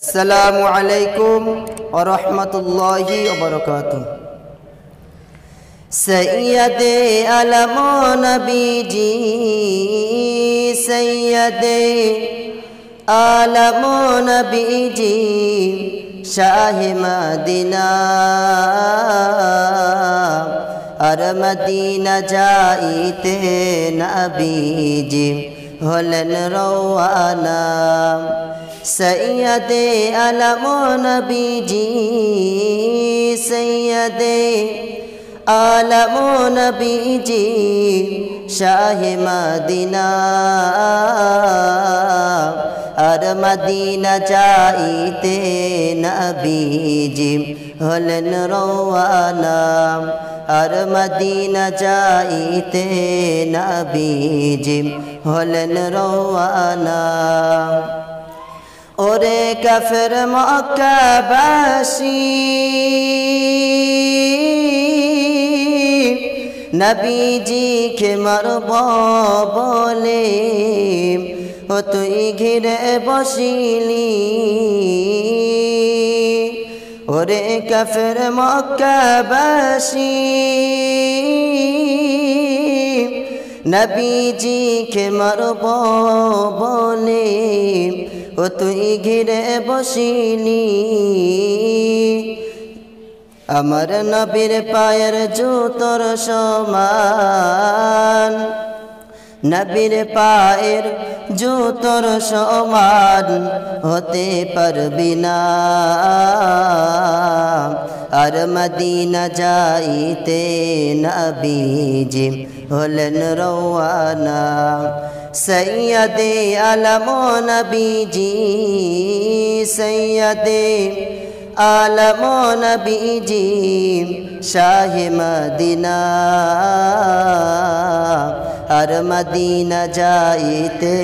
আসসালামু আলাইকুম ওরহমতুল্লাহি ওবরকাত সৈয়দে আলম নবীজি সৈয়দে আলম নবীজি শাহ মদিনা আর মদিনা যাইতে নবীজি হলেন রওয়ানা সৈয়দে আলম নবীজি সৈয়দে আলম নবীজি শাহ মদিনা আর মদিনা যাইতে নবীজি হলেন রওয়ানা আর মদিনা যাইতে নবীজি হলেন রওয়ানা ওরে কাফের মক্কাবাসী নবীজিকে মারব বলে, ও তুই ঘিরে বসিলি। ওরে কাফের মক্কাবাসী নবীজিকে মারব বলে ও তুই ঘিরে বসিলি আমার নবীর পায়ের জুতোর সমান, নবীর পায়ের জুতোর সমান হতে পারবি না। আর মদিনা যাইতে নবীজি হলেন রওয়ানা। সৈয়দে আলম নবীজি, সৈয়দে আলম নবীজি, শাহ মদিনা। আর মদিনা যাইতে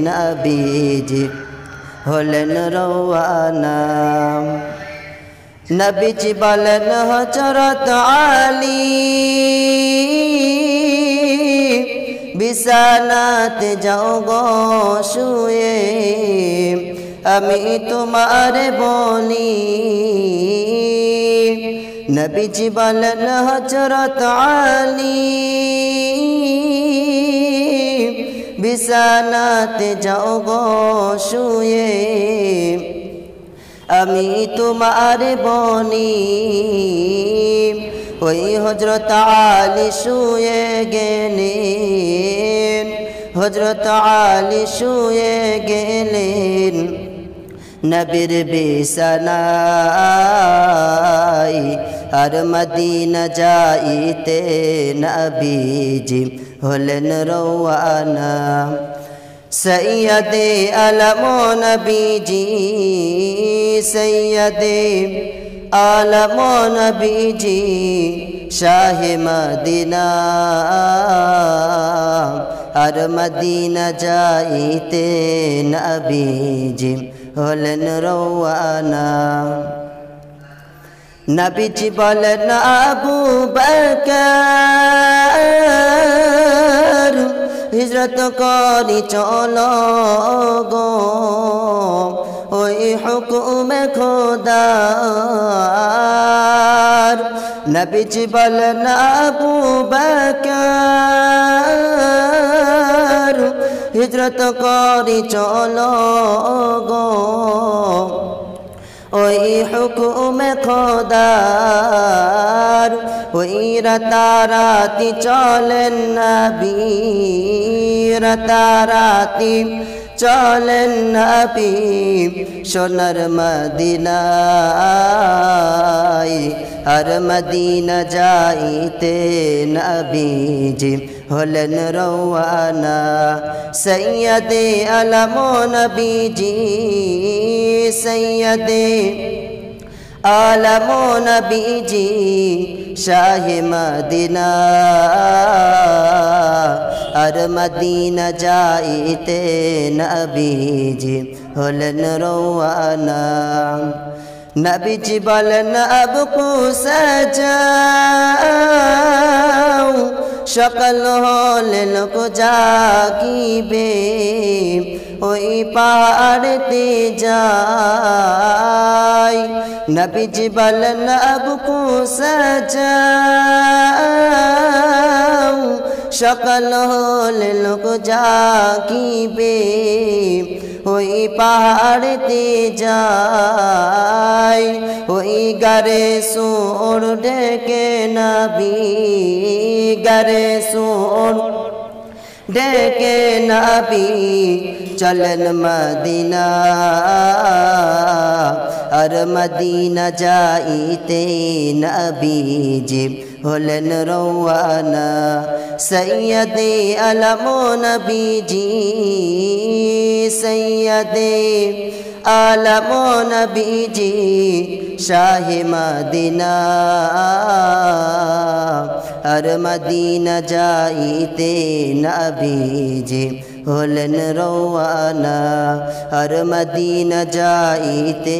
নবীজি হলেন রওয়ানা। নবীজি বলেন হজরত আলী। বিছানাতে যাও গো শুয়ে। আমি তোমার বলি নবীজি বলেন হজরত আলী। বিছানাতে যাও গো শুয়ে। আমি তোমার বনি। ওই হজরত আলী শুয়ে গেলেন হজরত আলী শুয়ে গেলেন নবীর বিছানায়। আর মদিনা যাইতে নবীজি হলেন রওয়ানা। সৈয়দে আলম নবীজি, সৈয়দে আলম নবীজি, শাহ মদিনা। আর মদিনা যাইতে নবীজি হলেন রওয়ানা। নবীজি বলেন, আবু বকর, হিজরত করি চল গো। ওই হুকুমে খোদার। নবীজি বলেন, আবু বকর, হিজরত করি, চল গো। ওই হুকুমে খোদার, ওই রাতারাতি চলেন নবী রাতারাতি। চলেন নবী সোনার মদিনায়। আর মদিনা যাইতে নবীজি হলেন রৌয়ানা সৈয়দে আলম নবীজি সৈয়দে আলম নবীজি, শাহ মদিনা। আর মদিনা যাইতে নবীজি হলেন রওয়ানা। নবীজি বলেন, আব কু সাজাও সকাল হলে লোক জাগিবে। ওই পাহাড়তে যা নবীজি বলেন, আবকু সাজাও। সকল হলে লোক জাগিবে। ওই পাহাড়তে যায় ওই গারে সোর ডেকে নবী। গারে সোর ডেকে নাবি চলন মদিনা আর মদিনা যাইতে নবীজি হলেন রৌয়ানা সৈয়দে আলমো নবীজি সৈয়দে আলমো নবীজি শাহে মদিনা আর মদিনা যাইতে নবীজি হলেন রৌয়ানা আর মদিনা যাইতে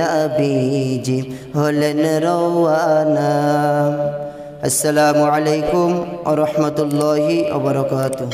নবীজি হলেন রৌয়ানা আসসালামু আলাইকুম আ রহমতুল্লাহি ওবরকাতুহ